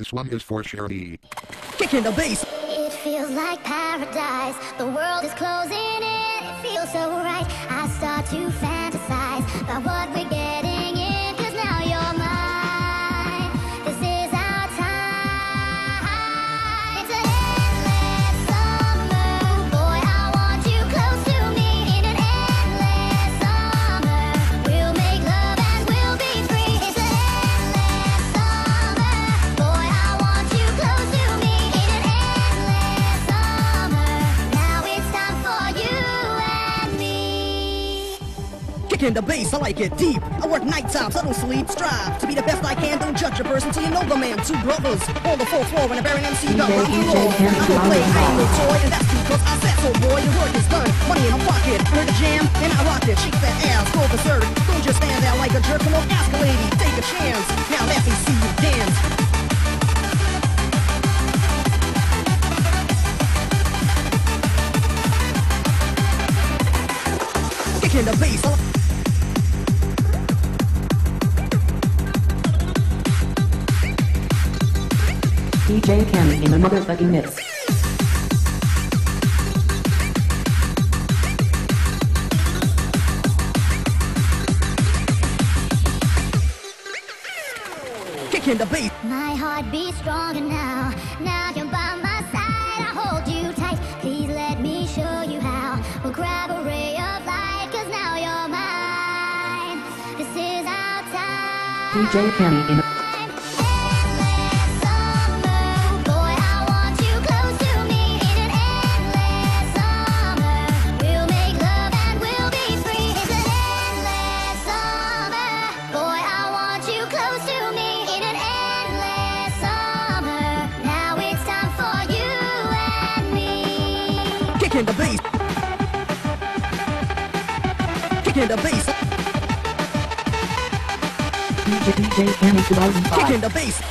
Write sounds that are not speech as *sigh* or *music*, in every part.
This one is for Shirley. Kicking the bass. It feels like paradise. The world is closing in. It feels so right. I start to fantasize about what we're getting Kicking the bass, I like it deep. I work night times, I don't sleep. Strive to be the best I can. Don't judge a person till you know the man. Two brothers on the fourth floor when a Baron MC got round the floor. I don't play, I ain't no toy, and that's because I said so, boy. The work is done, money in my pocket. Heard the jam, and I rocked it. Shake that ass, go berserk. Don't just stand there like a jerk. Come on, ask a lady, take a chance. Now let me see you dance. Kicking the bass, DJ Kenny in a motherfucking mix. kicking the bass. My heart beats stronger now. Now you're by my side. I hold you tight. Please let me show you how. We'll grab a ray of light. Cause now you're mine. This is our time. DJ Kenny in Kicking the bass. Kicking the bass. DJ DJ Kenny 2005. Kicking the bass.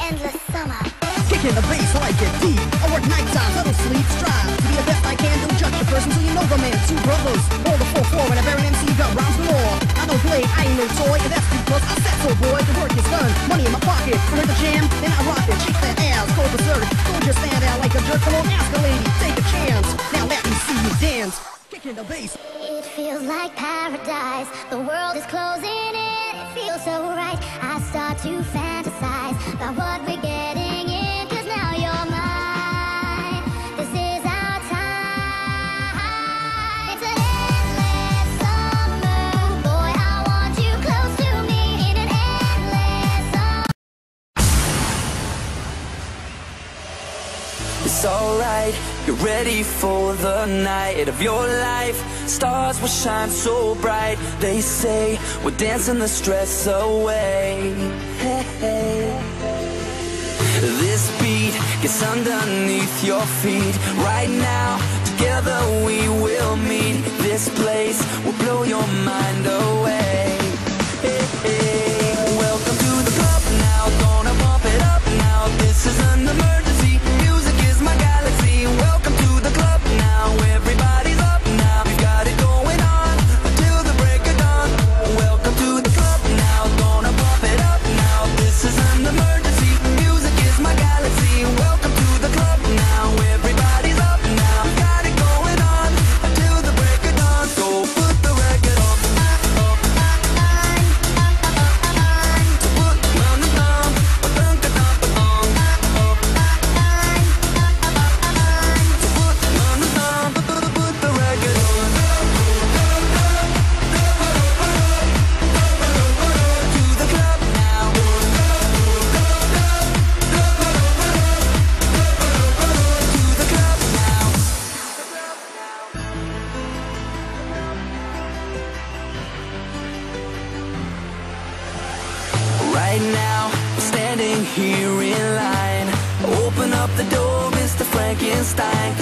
Endless summer. Kicking the bass, I it deep. I work night times, I don't sleep. Strive to be the best I can. Don't judge a person till you know the man. Two brothers on the fourth floor when a Baron MC got rounds galore. I don't play, I ain't no toy, and that's because I said so, boy. The work is done, money in my pocket. Heard the jam, then I rocked it. Shake that ass, go berserk. Don't just stand there like a jerk. Come on, ask a lady, take a chance. Now let me see you dance. Kicking the bass. It feels like paradise. The world is closing in. It feels so right. I start to fantasize about what we're getting ready for the night of your life. Stars will shine so bright. They say we're dancing the stress away. Hey, *laughs* hey. This beat gets underneath your feet. Right now, together we will meet. This place will blow your mind away. Hey, *laughs* up the door, Mr. Frankenstein,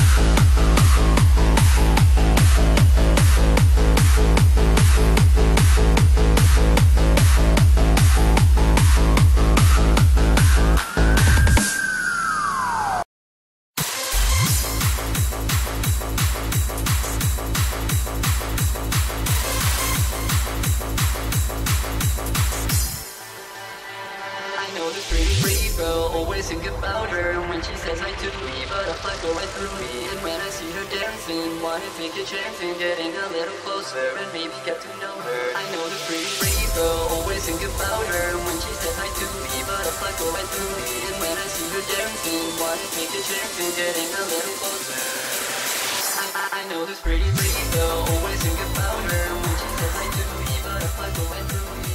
think about her When she says I to me, but a go right through me. And when I see her dancing, wanna take a chance And getting a little closer. And maybe get to know her. I know the pretty pretty girl, always think about her When she says I to me, but a go right through me. And when I see her dancing, wanna take a chance And getting a little closer. I, I, know this pretty pretty girl, always think about her When she says I to me, butterfly go right through me.